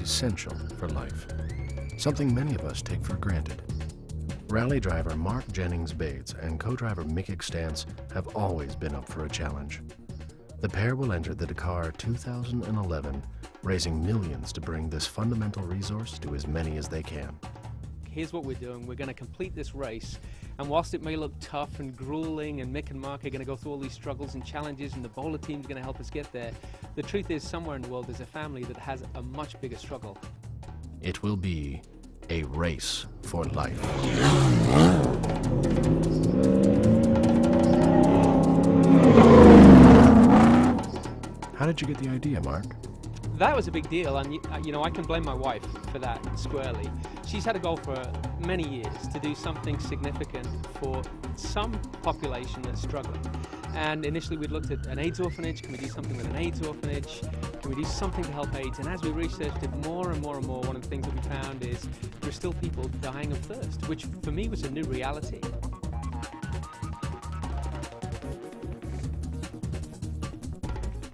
essential for life, something many of us take for granted. Rally driver Mark Jennings Bates and co-driver Mick Extance have always been up for a challenge. The pair will enter the Dakar 2011, raising millions to bring this fundamental resource to as many as they can. Here's what we're doing. We're going to complete this race and whilst it may look tough and grueling, and Mick and Mark are going to go through all these struggles and challenges, and the bowler team's going to help us get there, the truth is, somewhere in the world, there's a family that has a much bigger struggle. It will be a race for life. How did you get the idea, Mark? That was a big deal, and you know I can blame my wife for that squarely. She's had a goal for many years to do something significant for some population that's struggling. And initially we'd looked at an AIDS orphanage. Can we do something with an AIDS orphanage? Can we do something to help AIDS? And as we researched it more and more and more, one of the things that we found is there are still people dying of thirst, which for me was a new reality.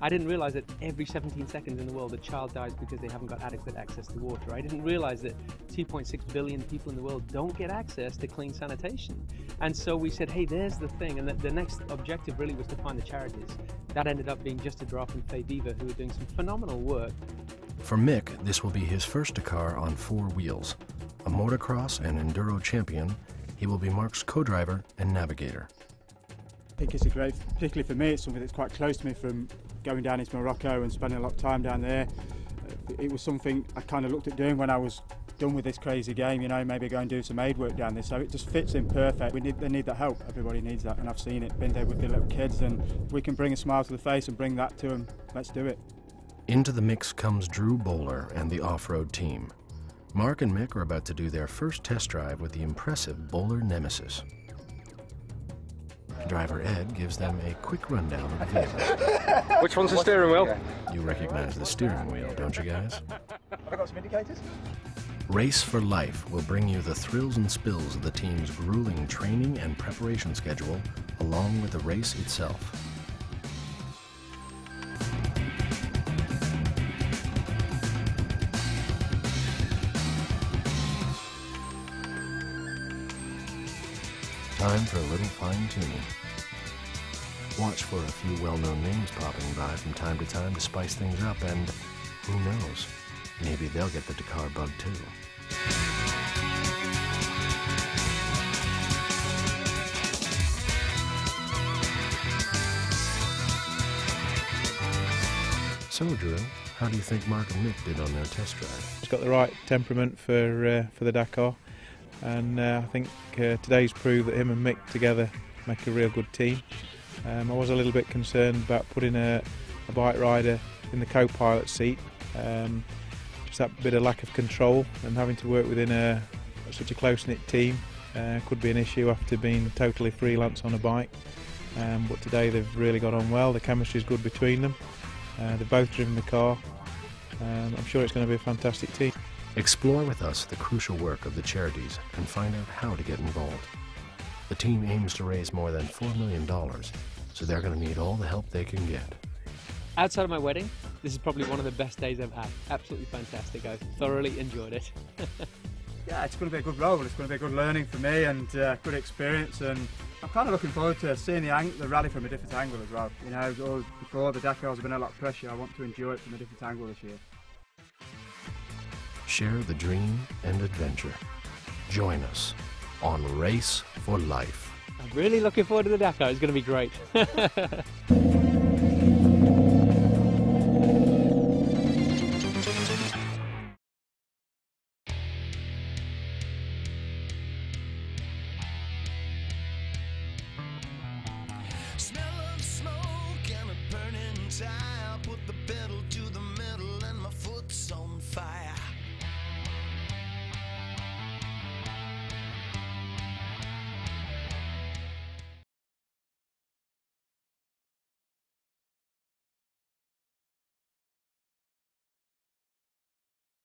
I didn't realize that every 17 seconds in the world a child dies because they haven't got adequate access to water. I didn't realize that 2.6 billion people in the world don't get access to clean sanitation. And so we said, hey, there's the thing. And the, the next objective really was to find the charities. That ended up being Just a Drop and Fe Viva, who are doing some phenomenal work. For Mick, this will be his first Dakar on four wheels. A motocross and enduro champion, he will be Mark's co-driver and navigator. I think it's a great, particularly for me, it's something that's quite close to me from going down into Morocco and spending a lot of time down there. Uh, it was something I kind of looked at doing when I was done with this crazy game, you know, maybe go and do some aid work down there. So it just fits in perfect. We need, they need that help. Everybody needs that, and I've seen it. Been there with the little kids, and we can bring a smile to the face and bring that to them. Let's do it. Into the mix comes Drew Bowler and the off-road team. Mark and Mick are about to do their first test drive with the impressive Bowler Nemesis. Driver Ed gives them a quick rundown of the vehicle. Which one's the steering wheel? You recognize the steering wheel, don't you guys? I got some indicators. Race for Life will bring you the thrills and spills of the team's grueling training and preparation schedule, along with the race itself. Time for a little fine-tuning. Watch for a few well-known names popping by from time to time to spice things up, and who knows, maybe they'll get the Dakar bug too. So, Drew, how do you think Mark and Mick did on their test drive? He's got the right temperament for uh, for the Dakar and uh, I think uh, today's proved that him and Mick together make a real good team. Um, I was a little bit concerned about putting a, a bike rider in the co-pilot seat. Um, just that bit of lack of control and having to work within a, such a close-knit team uh, could be an issue after being totally freelance on a bike. Um, but today they've really got on well. The chemistry is good between them. Uh, they've both driven the car. Um, I'm sure it's going to be a fantastic team. Explore with us the crucial work of the charities and find out how to get involved. The team aims to raise more than $4 million, so they're going to need all the help they can get. Outside of my wedding, this is probably one of the best days I've had. Absolutely fantastic. I've thoroughly enjoyed it. yeah, it's going to be a good role. It's going to be a good learning for me and uh, good experience. And I'm kind of looking forward to seeing the, the rally from a different angle as well. You know, before the Dakar has been a lot of pressure. I want to enjoy it from a different angle this year. Share the dream and adventure. Join us on Race for Life. I'm really looking forward to the Dakar. It's going to be great. Smell of smoke and a burning tire put the